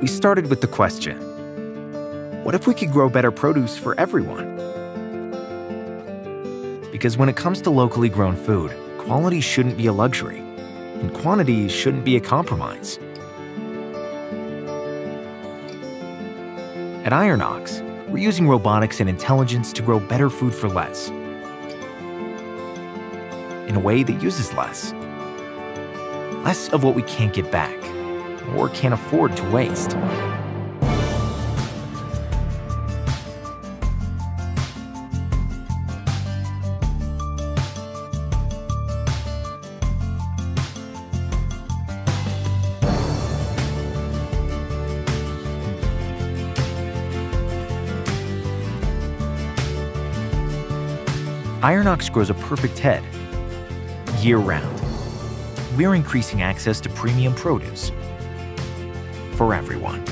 we started with the question what if we could grow better produce for everyone? Because when it comes to locally grown food, quality shouldn't be a luxury, and quantity shouldn't be a compromise. At Iron Ox, we're using robotics and intelligence to grow better food for less in a way that uses less. Less of what we can't get back or can't afford to waste. Iron Ox grows a perfect head year round. We're increasing access to premium produce for everyone.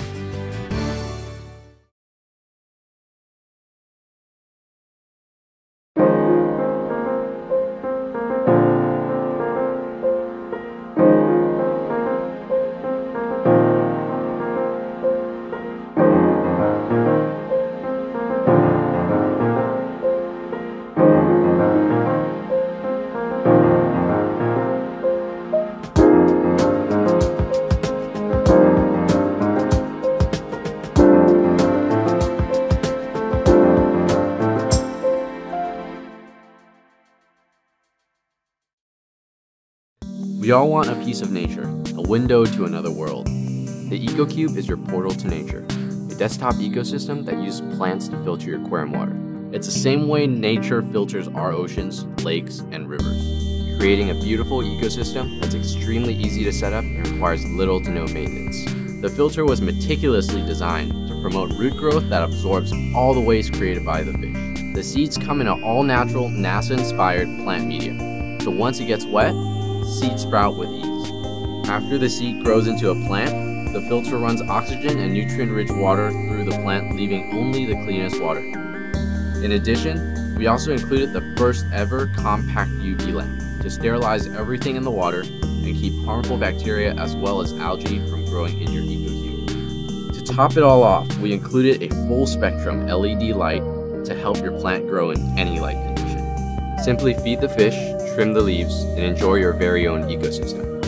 We all want a piece of nature, a window to another world. The EcoQube is your portal to nature, a desktop ecosystem that uses plants to filter your aquarium water. It's the same way nature filters our oceans, lakes, and rivers, creating a beautiful ecosystem that's extremely easy to set up and requires little to no maintenance. The filter was meticulously designed to promote root growth that absorbs all the waste created by the fish. The seeds come in an all-natural, NASA-inspired plant media, so once it gets wet, seeds sprout with ease. After the seed grows into a plant, the filter runs oxygen and nutrient-rich water through the plant, leaving only the cleanest water. In addition, we also included the first ever compact UV lamp to sterilize everything in the water and keep harmful bacteria as well as algae from growing in your EcoQube. To top it all off, we included a full spectrum LED light to help your plant grow in any light condition. Simply feed the fish, trim the leaves, and enjoy your very own ecosystem.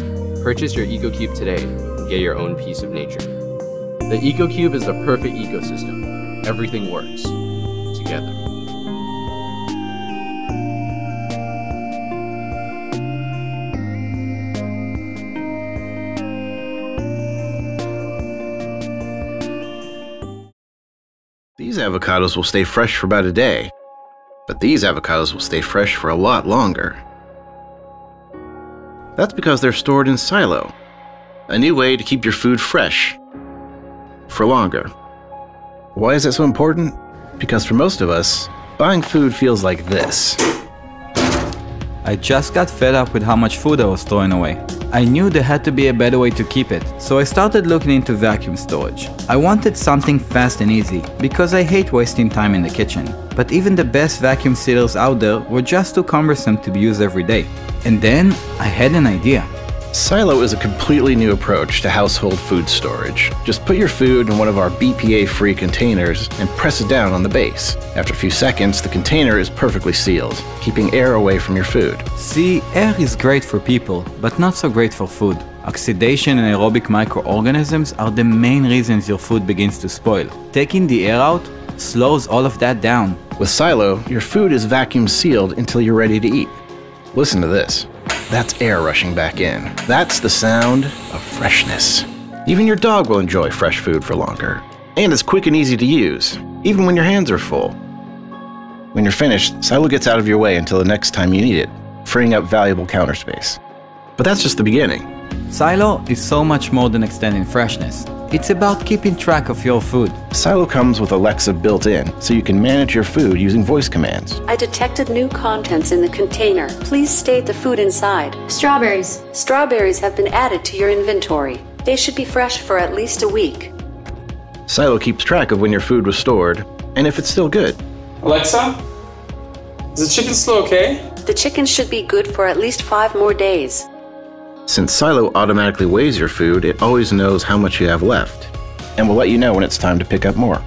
Purchase your EcoQube today and get your own piece of nature. The EcoQube is the perfect ecosystem. Everything works together. These avocados will stay fresh for about a day, but these avocados will stay fresh for a lot longer. That's because they're stored in silo, a new way to keep your food fresh for longer. Why is that so important? Because for most of us, buying food feels like this. I just got fed up with how much food I was throwing away. I knew there had to be a better way to keep it, so I started looking into vacuum storage. I wanted something fast and easy, because I hate wasting time in the kitchen. But even the best vacuum sealers out there were just too cumbersome to be used every day. And then I had an idea. Silo is a completely new approach to household food storage. Just put your food in one of our BPA free containers and press it down on the base. After a few seconds, the container is perfectly sealed, keeping air away from your food. See, air is great for people, but not so great for food. Oxidation and aerobic microorganisms are the main reasons your food begins to spoil. Taking the air out slows all of that down. With Silo, your food is vacuum sealed until you're ready to eat. Listen to this. That's air rushing back in. That's the sound of freshness. Even your dog will enjoy fresh food for longer. And it's quick and easy to use, even when your hands are full. When you're finished, Silo gets out of your way until the next time you need it, freeing up valuable counter space. But that's just the beginning. Silo is so much more than extending freshness. It's about keeping track of your food. Silo comes with Alexa built in, so you can manage your food using voice commands. I detected new contents in the container. Please state the food inside. Strawberries. Strawberries have been added to your inventory. They should be fresh for at least a week. Silo keeps track of when your food was stored and if it's still good. Alexa, is the chicken still okay? The chicken should be good for at least five more days. Since Silo automatically weighs your food, it always knows how much you have left. and we'll let you know when it's time to pick up more.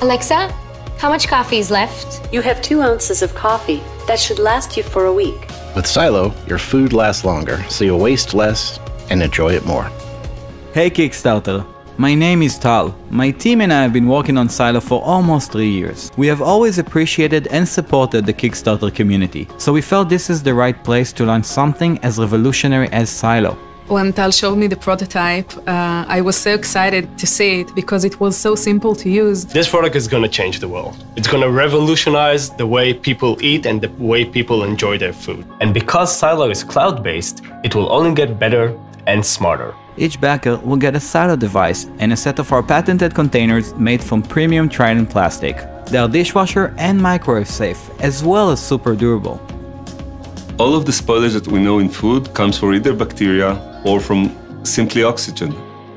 Alexa, how much coffee is left? You have two ounces of coffee. That should last you for a week. With Silo, your food lasts longer, so you'll waste less and enjoy it more. Hey Kickstarter! My name is Tal. My team and I have been working on Silo for almost 3 years. We have always appreciated and supported the Kickstarter community, so we felt this is the right place to launch something as revolutionary as Silo. When Tal showed me the prototype, uh, I was so excited to see it because it was so simple to use. This product is going to change the world. It's going to revolutionize the way people eat and the way people enjoy their food. And because Silo is cloud based, it will only get better and smarter. Each backer will get a Silo device and a set of our patented containers made from premium Tritan plastic. They are dishwasher and microwave safe, as well as super durable. All of the spoilage that we know in food comes from either bacteria or from simply oxygen.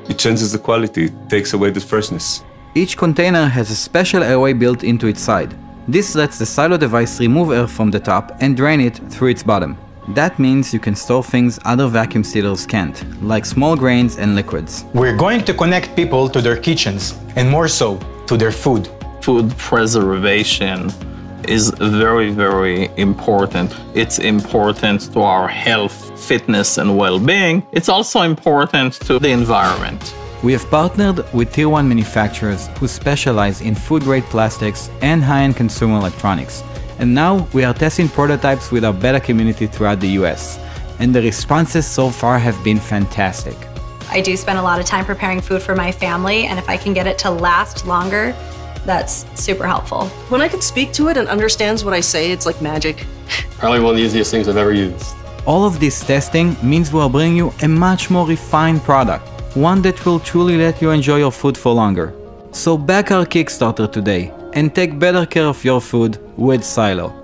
It changes the quality, it takes away the freshness. Each container has a special airway built into its side. This lets the Silo device remove air from the top and drain it through its bottom. That means you can store things other vacuum sealers can't, like small grains and liquids. We're going to connect people to their kitchens, and more so, to their food. Food preservation is very, very important. It's important to our health, fitness, and well being. It's also important to the environment. We have partnered with tier 1 manufacturers who specialize in food grade plastics and high end consumer electronics and now we are testing prototypes with our beta community throughout the US, and the responses so far have been fantastic. I do spend a lot of time preparing food for my family, and if I can get it to last longer, that's super helpful. When I can speak to it and understands what I say, it's like magic. Probably one of the easiest things I've ever used. All of this testing means we'll bring you a much more refined product, one that will truly let you enjoy your food for longer. So back our Kickstarter today and take better care of your food with Silo.